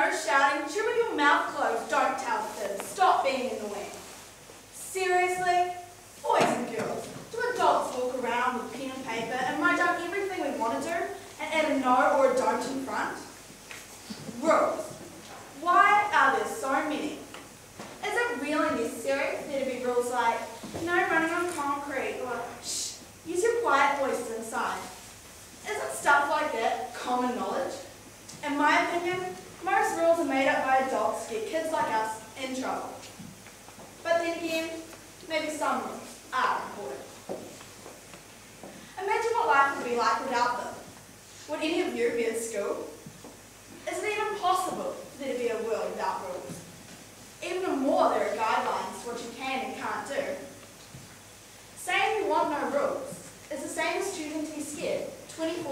no shouting, chew with your mouth closed, don't tell kids, stop being annoying. Seriously? Boys and girls, do adults walk around with pen and paper and write down everything we want to do and add a no or a don't in front? Rules. Why are there so many? Is it really necessary for there to be rules like no running on concrete or shh, use your quiet voices inside? Isn't stuff like that common knowledge? In my opinion, rules are made up by adults to get kids like us in trouble. But then again, maybe some rules are important. Imagine what life would be like without them. Would any of you be at school? Is it even possible there to be a world without rules? Even more, there are guidelines for what you can and can't do. Saying you want no rules is the same as choosing to be scared 24-7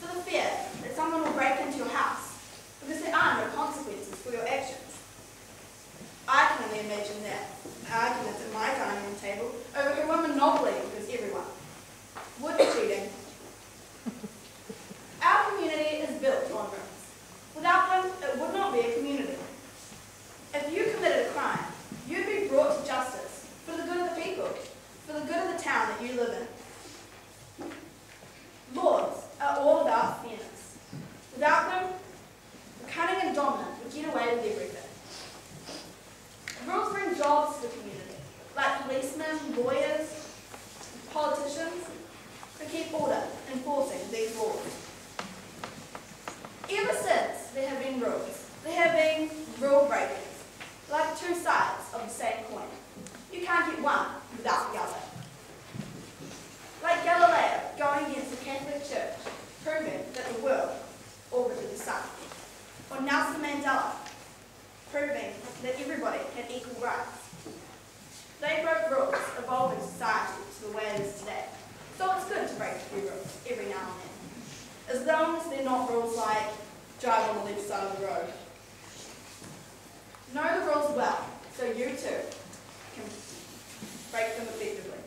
for the fear that someone will break into your house because there are no consequences for your actions. I can only imagine that arguments at my dining room table over who won Monopoly vergonha as long as they're not rules like drive on the left side of the road. Know the rules well, so you too can break them effectively.